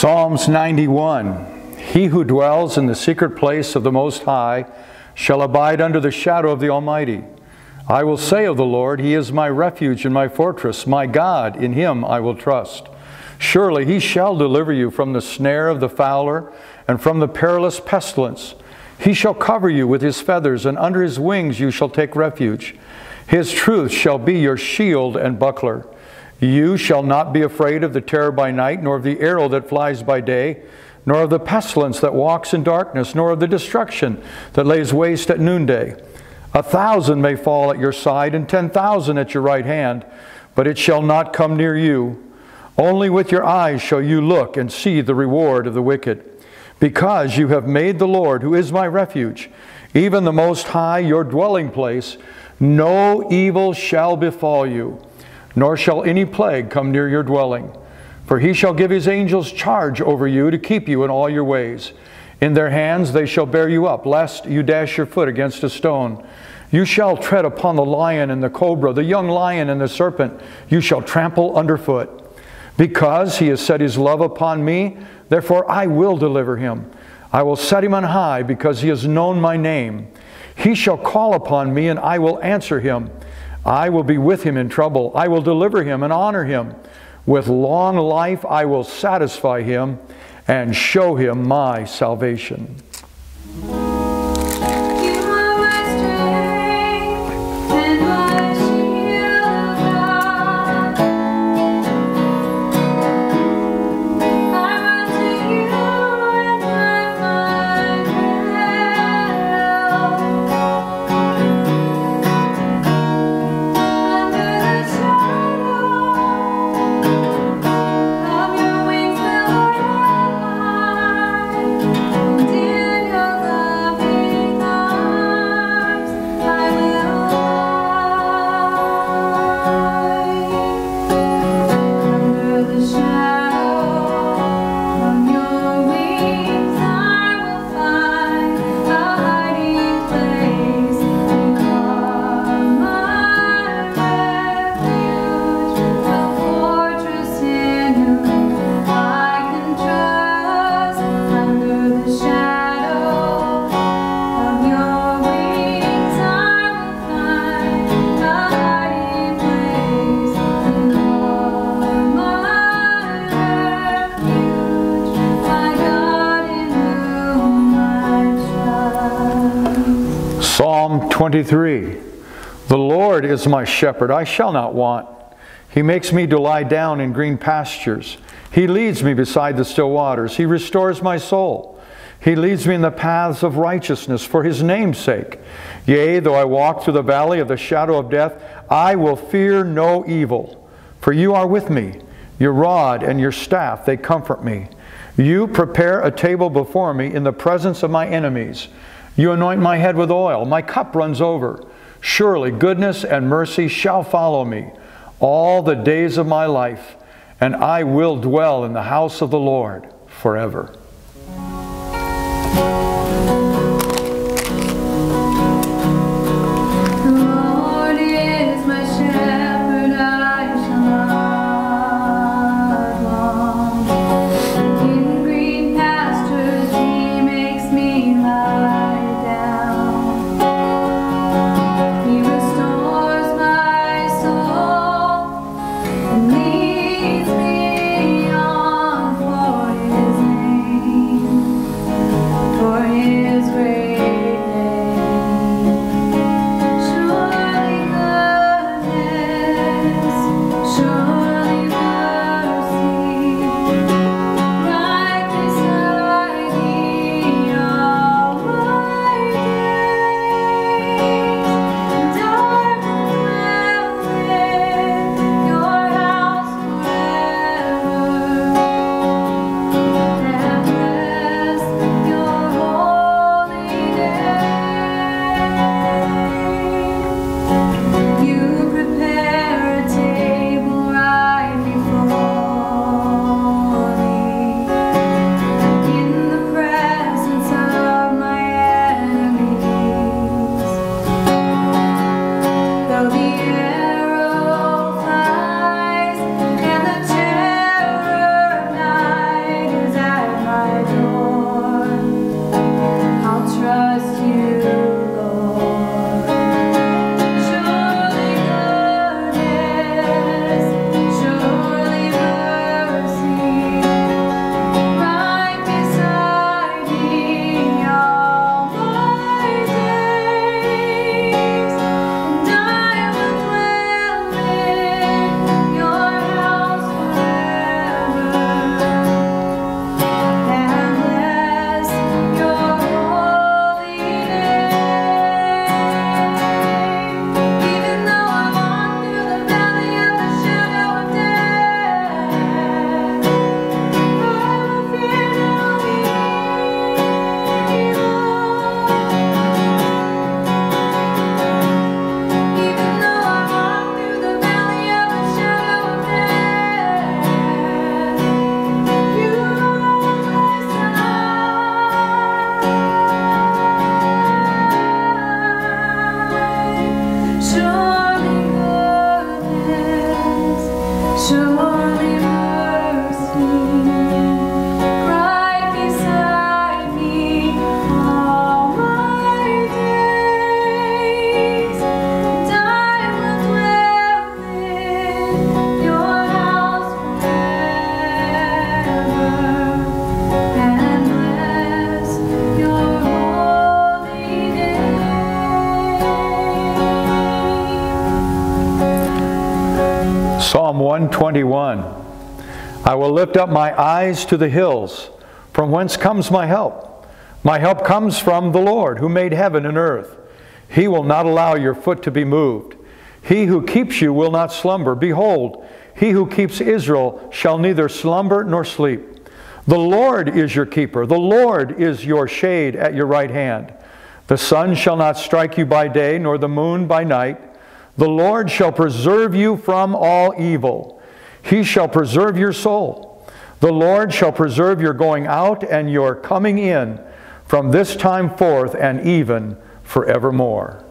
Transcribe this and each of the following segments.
Psalms 91 He who dwells in the secret place of the Most High shall abide under the shadow of the Almighty. I will say of the Lord, He is my refuge and my fortress, my God, in Him I will trust. Surely He shall deliver you from the snare of the fowler and from the perilous pestilence. He shall cover you with His feathers, and under His wings you shall take refuge. His truth shall be your shield and buckler. You shall not be afraid of the terror by night, nor of the arrow that flies by day, nor of the pestilence that walks in darkness, nor of the destruction that lays waste at noonday. A thousand may fall at your side, and ten thousand at your right hand, but it shall not come near you. Only with your eyes shall you look and see the reward of the wicked. Because you have made the Lord, who is my refuge, even the Most High, your dwelling place, no evil shall befall you nor shall any plague come near your dwelling. For he shall give his angels charge over you to keep you in all your ways. In their hands they shall bear you up, lest you dash your foot against a stone. You shall tread upon the lion and the cobra, the young lion and the serpent, you shall trample underfoot. Because he has set his love upon me, therefore I will deliver him. I will set him on high, because he has known my name. He shall call upon me, and I will answer him. I will be with him in trouble. I will deliver him and honor him. With long life I will satisfy him and show him my salvation. 23 The Lord is my shepherd, I shall not want. He makes me to lie down in green pastures. He leads me beside the still waters. He restores my soul. He leads me in the paths of righteousness for his name's sake. Yea, though I walk through the valley of the shadow of death, I will fear no evil, for you are with me. Your rod and your staff, they comfort me. You prepare a table before me in the presence of my enemies. You anoint my head with oil, my cup runs over. Surely goodness and mercy shall follow me all the days of my life, and I will dwell in the house of the Lord forever. 121. I will lift up my eyes to the hills. From whence comes my help? My help comes from the Lord, who made heaven and earth. He will not allow your foot to be moved. He who keeps you will not slumber. Behold, he who keeps Israel shall neither slumber nor sleep. The Lord is your keeper. The Lord is your shade at your right hand. The sun shall not strike you by day, nor the moon by night. The Lord shall preserve you from all evil. He shall preserve your soul. The Lord shall preserve your going out and your coming in from this time forth and even forevermore.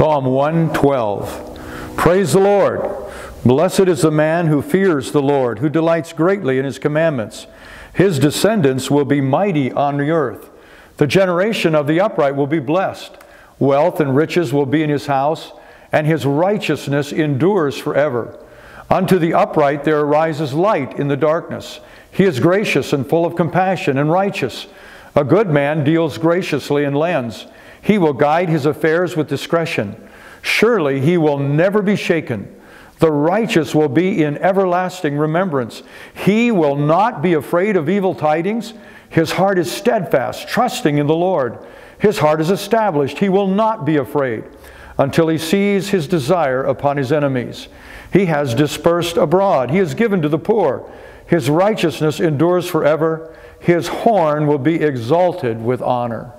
Psalm 112. Praise the Lord. Blessed is the man who fears the Lord, who delights greatly in his commandments. His descendants will be mighty on the earth. The generation of the upright will be blessed. Wealth and riches will be in his house, and his righteousness endures forever. Unto the upright there arises light in the darkness. He is gracious and full of compassion and righteous. A good man deals graciously and lends. He will guide his affairs with discretion. Surely he will never be shaken. The righteous will be in everlasting remembrance. He will not be afraid of evil tidings. His heart is steadfast, trusting in the Lord. His heart is established. He will not be afraid until he sees his desire upon his enemies. He has dispersed abroad. He has given to the poor. His righteousness endures forever. His horn will be exalted with honor.